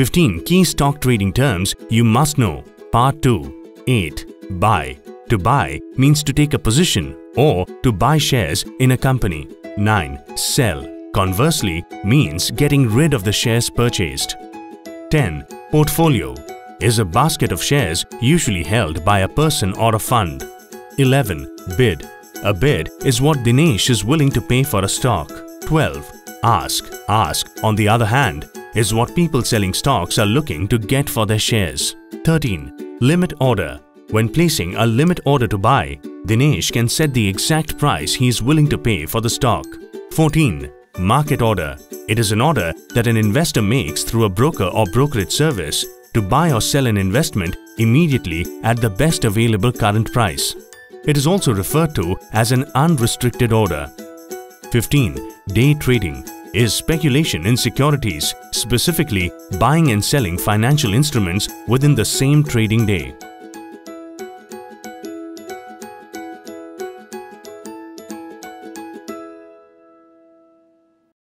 15 key stock trading terms you must know. Part 2. 8. Buy. To buy means to take a position or to buy shares in a company. 9. Sell. Conversely means getting rid of the shares purchased. 10. Portfolio is a basket of shares usually held by a person or a fund. 11. Bid. A bid is what Dinesh is willing to pay for a stock. 12. Ask. Ask, on the other hand, is what people selling stocks are looking to get for their shares. 13. Limit order. When placing a limit order to buy, Dinesh can set the exact price he is willing to pay for the stock. 14. Market order. It is an order that an investor makes through a broker or brokerage service to buy or sell an investment immediately at the best available current price. It is also referred to as an unrestricted order. 15. Day trading is speculation in securities, specifically buying and selling financial instruments within the same trading day.